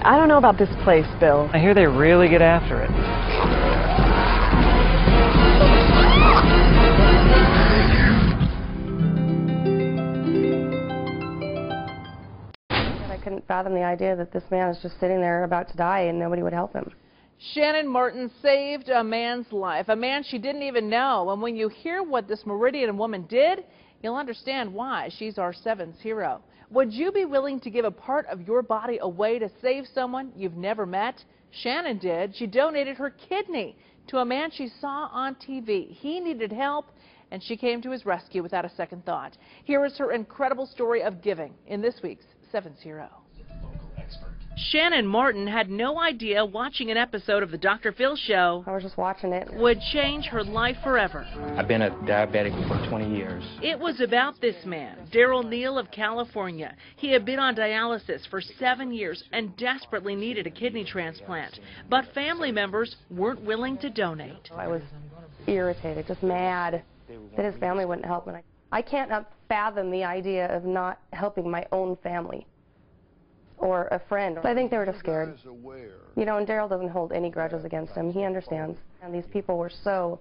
I don't know about this place, Bill. I hear they really get after it. I couldn't fathom the idea that this man is just sitting there about to die and nobody would help him. Shannon Martin saved a man's life, a man she didn't even know. And when you hear what this Meridian woman did, you'll understand why she's our Sevens hero. Would you be willing to give a part of your body away to save someone you've never met? Shannon did. She donated her kidney to a man she saw on TV. He needed help, and she came to his rescue without a second thought. Here is her incredible story of giving in this week's Sevens Hero. Shannon Martin had no idea watching an episode of the Dr. Phil show I was just watching it. would change her life forever. I've been a diabetic for 20 years. It was about this man, Daryl Neal of California. He had been on dialysis for seven years and desperately needed a kidney transplant, but family members weren't willing to donate. I was irritated, just mad that his family wouldn't help him. I, I can't fathom the idea of not helping my own family or a friend. I think they were just scared. You know, and Daryl doesn't hold any grudges against him. He understands. And these people were so,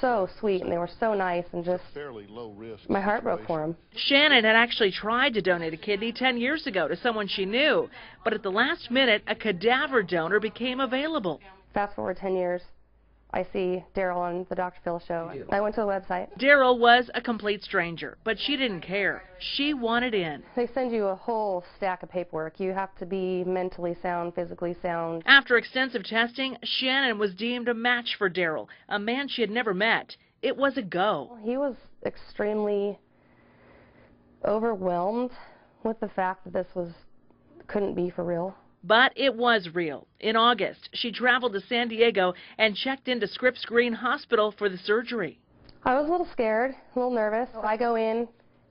so sweet, and they were so nice, and just my heart broke for him. Shannon had actually tried to donate a kidney 10 years ago to someone she knew, but at the last minute, a cadaver donor became available. Fast forward 10 years, I see Daryl on the Dr. Phil show. I went to the website. Daryl was a complete stranger, but she didn't care. She wanted in. They send you a whole stack of paperwork. You have to be mentally sound, physically sound. After extensive testing, Shannon was deemed a match for Daryl, a man she had never met. It was a go. He was extremely overwhelmed with the fact that this was couldn't be for real. But it was real. In August, she traveled to San Diego and checked into Scripps Green Hospital for the surgery. I was a little scared, a little nervous. I go in,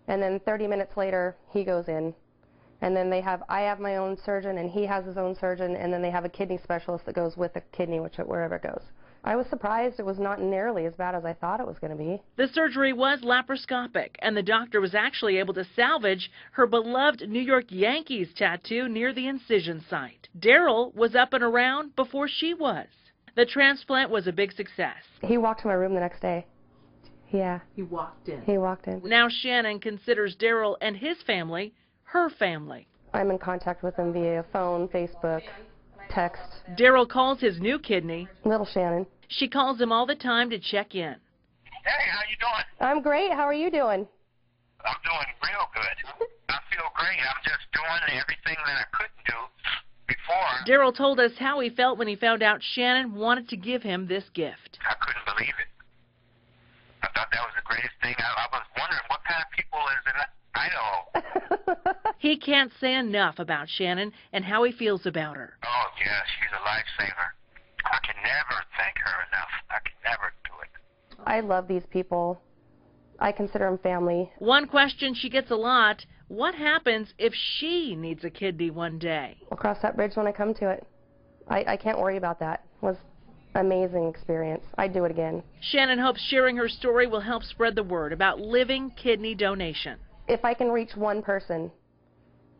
and then 30 minutes later, he goes in. And then they have, I have my own surgeon, and he has his own surgeon, and then they have a kidney specialist that goes with the kidney, which wherever it goes. I was surprised it was not nearly as bad as I thought it was going to be. The surgery was laparoscopic, and the doctor was actually able to salvage her beloved New York Yankees tattoo near the incision site. Daryl was up and around before she was. The transplant was a big success. He walked to my room the next day. Yeah, He walked in. he walked in. Now Shannon considers Daryl and his family her family. I'm in contact with him via phone, Facebook, text. Daryl calls his new kidney. Little Shannon. She calls him all the time to check in. Hey, how you doing? I'm great. How are you doing? I'm doing real good. I feel great. I'm just doing everything that I couldn't do before. Daryl told us how he felt when he found out Shannon wanted to give him this gift. I couldn't believe it. I thought that was the greatest thing. I, I was wondering what kind of people is in Idaho. He can't say enough about Shannon and how he feels about her. Oh, yeah, she's a lifesaver. I never thank her enough. I can never do it. I love these people. I consider them family. One question she gets a lot what happens if she needs a kidney one day? I'll cross that bridge when I come to it. I, I can't worry about that. It was amazing experience. I'd do it again. Shannon hopes sharing her story will help spread the word about living kidney donation. If I can reach one person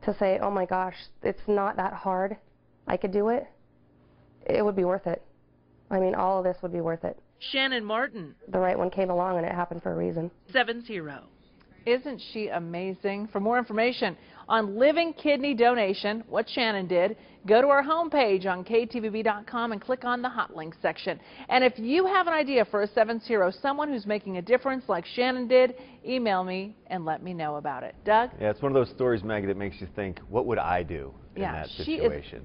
to say, oh my gosh, it's not that hard, I could do it, it would be worth it. I mean, all of this would be worth it. Shannon Martin, The right one came along and it happened for a reason. Sevens Hero. Isn't she amazing? For more information on living kidney donation, what Shannon did, go to our homepage on ktvb.com and click on the hot links section. And if you have an idea for a Sevens Hero, someone who's making a difference like Shannon did, email me and let me know about it. Doug? Yeah, it's one of those stories, Maggie, that makes you think, what would I do in yeah, that she situation?